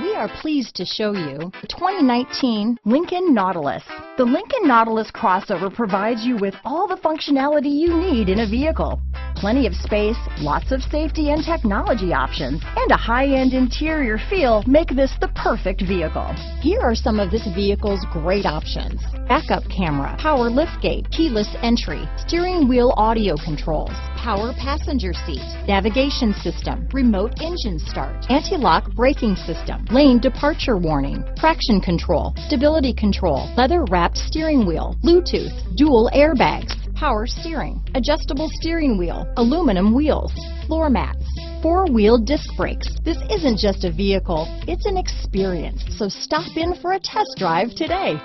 We are pleased to show you the 2019 Lincoln Nautilus. The Lincoln Nautilus crossover provides you with all the functionality you need in a vehicle. Plenty of space, lots of safety and technology options, and a high-end interior feel make this the perfect vehicle. Here are some of this vehicle's great options. Backup camera, power liftgate, keyless entry, steering wheel audio controls, power passenger seat, navigation system, remote engine start, anti-lock braking system, lane departure warning, traction control, stability control, leather wrapped steering wheel, Bluetooth, dual airbags, power steering, adjustable steering wheel, aluminum wheels, floor mats, four-wheel disc brakes. This isn't just a vehicle, it's an experience. So stop in for a test drive today.